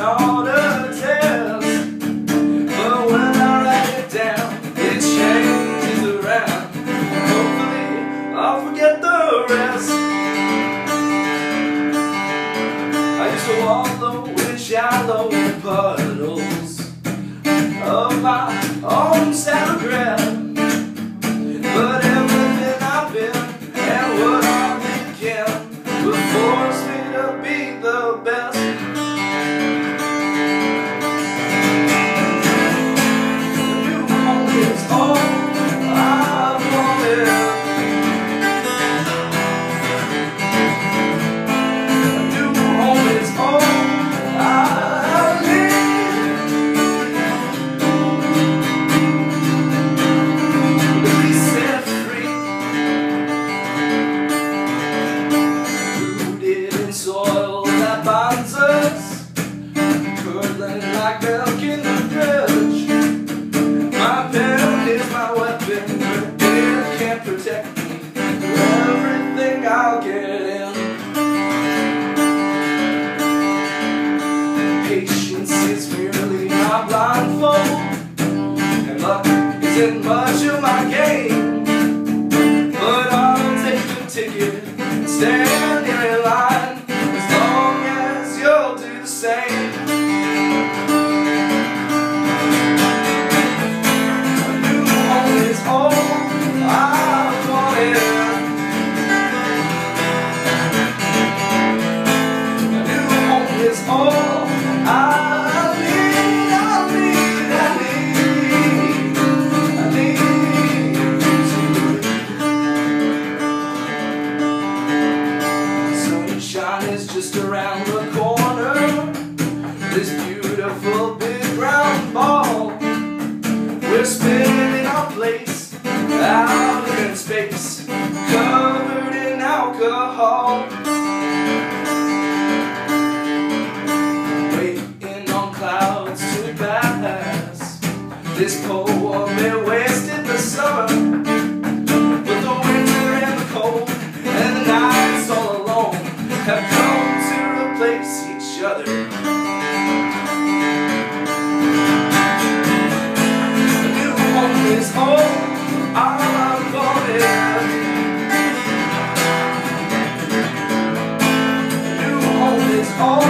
on a test. But when I write it down, it changes around. Hopefully, I'll forget the rest. I used to wallow in shallow puddles of my own sad regret. Like milk in the fridge. My pen is my weapon, but it can't protect me. Everything I'll get in. Patience is merely my blindfold, and luck isn't much of my game. The corner. This beautiful big round ball. We're spinning in our place, out in space, covered in alcohol. other. New home is home, all I new home is home.